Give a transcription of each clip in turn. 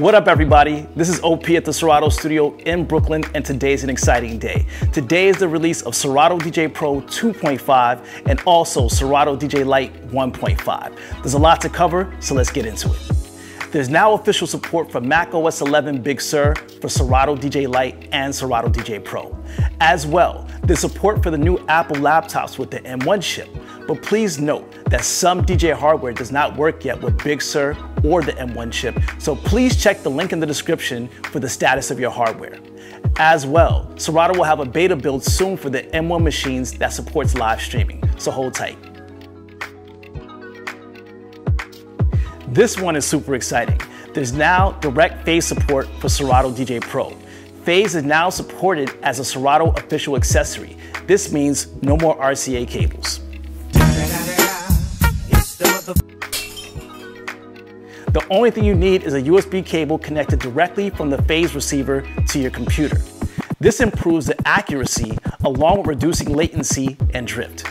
What up, everybody? This is OP at the Serato Studio in Brooklyn, and today's an exciting day. Today is the release of Serato DJ Pro 2.5 and also Serato DJ Lite 1.5. There's a lot to cover, so let's get into it. There's now official support for Mac OS 11 Big Sur for Serato DJ Lite and Serato DJ Pro. As well, there's support for the new Apple laptops with the M1 chip. But please note that some DJ hardware does not work yet with Big Sur or the M1 chip, so please check the link in the description for the status of your hardware. As well, Serato will have a beta build soon for the M1 machines that supports live streaming, so hold tight. This one is super exciting. There's now direct phase support for Serato DJ Pro. Phase is now supported as a Serato official accessory. This means no more RCA cables. The only thing you need is a USB cable connected directly from the phase receiver to your computer. This improves the accuracy along with reducing latency and drift.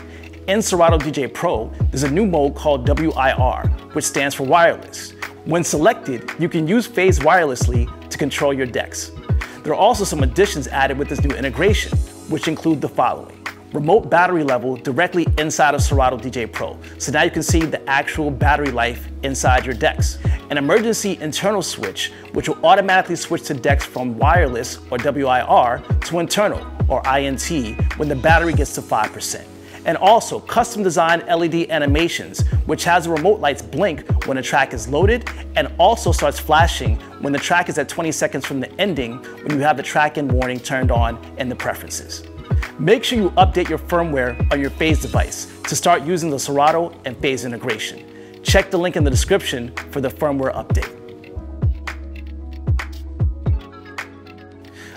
In Serato DJ Pro, there's a new mode called WIR, which stands for wireless. When selected, you can use phase wirelessly to control your decks. There are also some additions added with this new integration, which include the following. Remote battery level directly inside of Serato DJ Pro. So now you can see the actual battery life inside your decks. An emergency internal switch, which will automatically switch to decks from wireless or WIR to internal or INT when the battery gets to 5% and also custom designed LED animations, which has the remote lights blink when a track is loaded and also starts flashing when the track is at 20 seconds from the ending when you have the track end warning turned on in the preferences. Make sure you update your firmware on your Phase device to start using the Serato and Phase integration. Check the link in the description for the firmware update.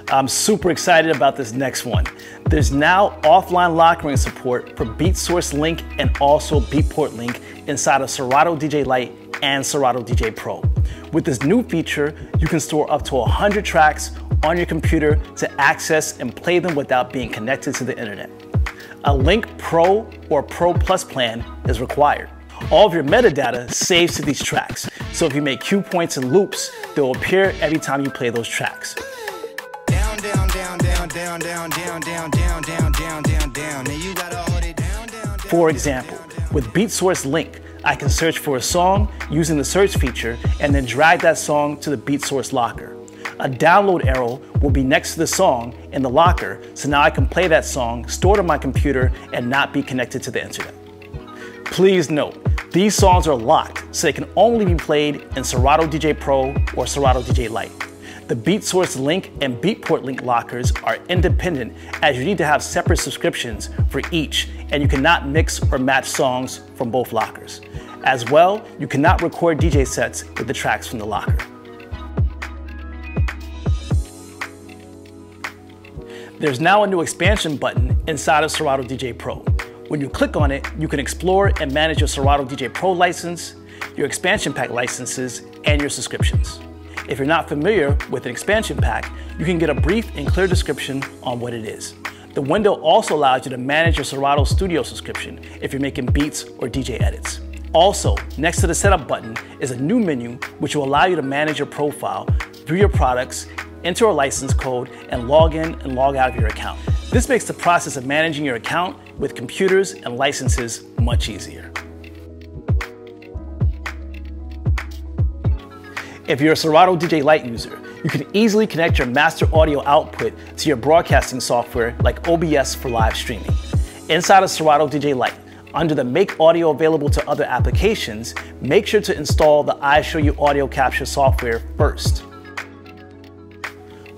I'm super excited about this next one. There's now offline lockering support for BeatSource Link and also Beatport Link inside of Serato DJ Lite and Serato DJ Pro. With this new feature, you can store up to 100 tracks on your computer to access and play them without being connected to the internet. A Link Pro or Pro Plus plan is required. All of your metadata saves to these tracks, so if you make cue points and loops, they'll appear every time you play those tracks down, down, down, down, down, down, down, down, down. you gotta hold it down, down, For example, with BeatSource Link, I can search for a song using the search feature and then drag that song to the BeatSource locker. A download arrow will be next to the song in the locker, so now I can play that song stored on my computer and not be connected to the internet. Please note, these songs are locked, so they can only be played in Serato DJ Pro or Serato DJ Lite. The BeatSource Link and Beatport Link lockers are independent as you need to have separate subscriptions for each and you cannot mix or match songs from both lockers. As well, you cannot record DJ sets with the tracks from the locker. There's now a new expansion button inside of Serato DJ Pro. When you click on it, you can explore and manage your Serato DJ Pro license, your expansion pack licenses, and your subscriptions. If you're not familiar with an expansion pack, you can get a brief and clear description on what it is. The window also allows you to manage your Serato Studio subscription if you're making beats or DJ edits. Also, next to the setup button is a new menu which will allow you to manage your profile, view your products, enter a license code, and log in and log out of your account. This makes the process of managing your account with computers and licenses much easier. If you're a Serato DJ Lite user, you can easily connect your master audio output to your broadcasting software like OBS for live streaming. Inside of Serato DJ Lite, under the Make Audio Available to Other Applications, make sure to install the iShowU audio capture software first.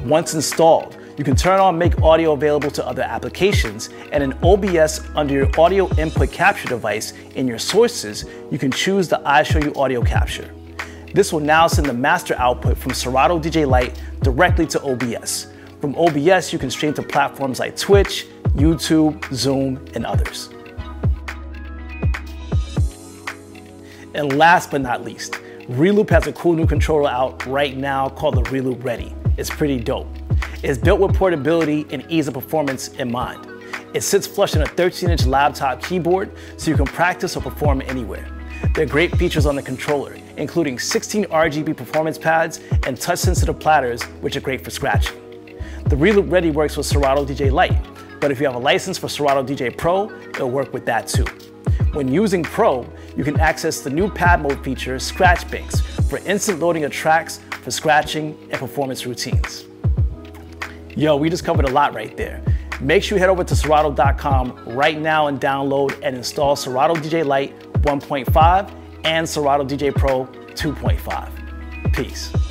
Once installed, you can turn on Make Audio Available to Other Applications, and in OBS under your audio input capture device in your sources, you can choose the iShowU audio capture. This will now send the master output from Serato DJ Lite directly to OBS. From OBS, you can stream to platforms like Twitch, YouTube, Zoom, and others. And last but not least, Reloop has a cool new controller out right now called the Reloop Ready. It's pretty dope. It's built with portability and ease of performance in mind. It sits flush in a 13-inch laptop keyboard so you can practice or perform anywhere. There are great features on the controller, including 16 RGB performance pads and touch-sensitive platters, which are great for scratching. The Reloop Ready works with Serato DJ Lite, but if you have a license for Serato DJ Pro, it'll work with that too. When using Pro, you can access the new pad mode feature, Scratch Banks, for instant loading of tracks for scratching and performance routines. Yo, we just covered a lot right there. Make sure you head over to Serato.com right now and download and install Serato DJ Lite 1.5 and Serato DJ Pro 2.5. Peace.